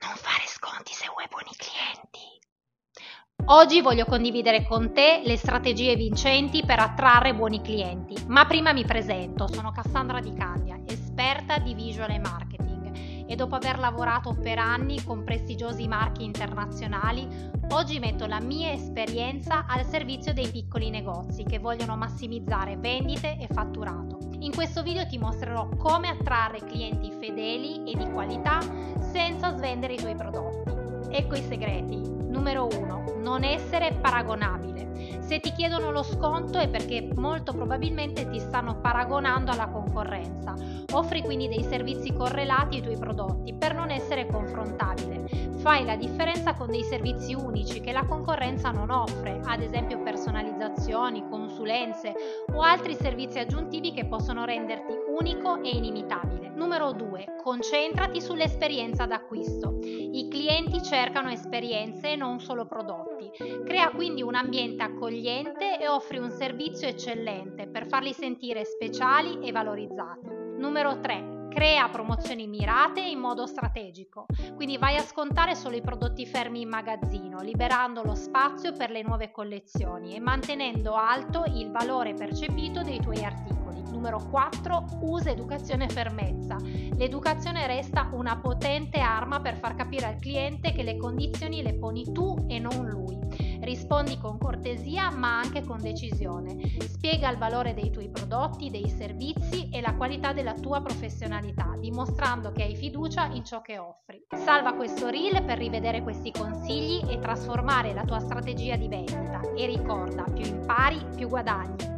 Non fare sconti se vuoi buoni clienti. Oggi voglio condividere con te le strategie vincenti per attrarre buoni clienti, ma prima mi presento, sono Cassandra Di Candia, esperta di visual marketing e dopo aver lavorato per anni con prestigiosi marchi internazionali, oggi metto la mia esperienza al servizio dei piccoli negozi che vogliono massimizzare vendite e fatturato. Questo video ti mostrerò come attrarre clienti fedeli e di qualità senza svendere i tuoi prodotti. Ecco i segreti. Numero 1. Non essere paragonabile. Se ti chiedono lo sconto è perché molto probabilmente ti stanno paragonando alla concorrenza. Offri quindi dei servizi correlati ai tuoi prodotti per non essere confrontabile. Fai la differenza con dei servizi unici che la concorrenza non offre, ad esempio personalizzazioni, consulenze o altri servizi aggiuntivi che possono renderti unico e inimitabile. Numero 2. Concentrati sull'esperienza d'acquisto. I clienti cercano esperienze e non solo prodotti. Crea quindi un ambiente accogliente e offri un servizio eccellente per farli sentire speciali e valorizzati. Numero 3 crea promozioni mirate in modo strategico, quindi vai a scontare solo i prodotti fermi in magazzino, liberando lo spazio per le nuove collezioni e mantenendo alto il valore percepito dei tuoi articoli. Numero 4. Usa educazione e fermezza. L'educazione resta una potente arma per far capire al cliente che le condizioni le poni tu e non lui Rispondi con cortesia ma anche con decisione. Spiega il valore dei tuoi prodotti, dei servizi e la qualità della tua professionalità, dimostrando che hai fiducia in ciò che offri. Salva questo reel per rivedere questi consigli e trasformare la tua strategia di vendita e ricorda, più impari, più guadagni.